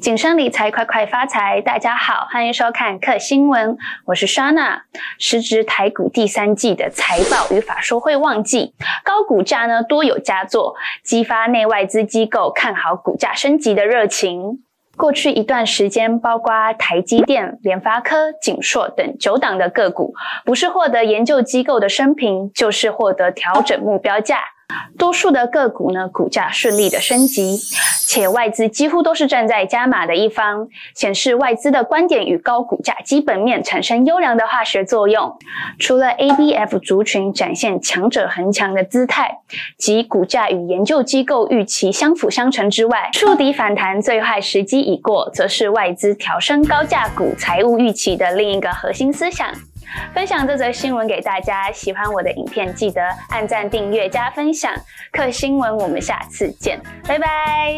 谨慎理财，快快发财！大家好，欢迎收看客新闻，我是 Shana。时值台股第三季的财报与法说会旺季，高股价呢多有佳作，激发内外资机构看好股价升级的热情。过去一段时间，包括台积电、联发科、景硕等九档的个股，不是获得研究机构的升评，就是获得调整目标价。多数的个股呢，股价顺利的升级，且外资几乎都是站在加码的一方，显示外资的观点与高股价基本面产生优良的化学作用。除了 ABF 族群展现强者恒强的姿态，及股价与研究机构预期相辅相成之外，触底反弹最坏时机已过，则是外资调升高价股财务预期的另一个核心思想。分享这则新闻给大家，喜欢我的影片记得按赞、订阅、加分享。客新闻，我们下次见，拜拜。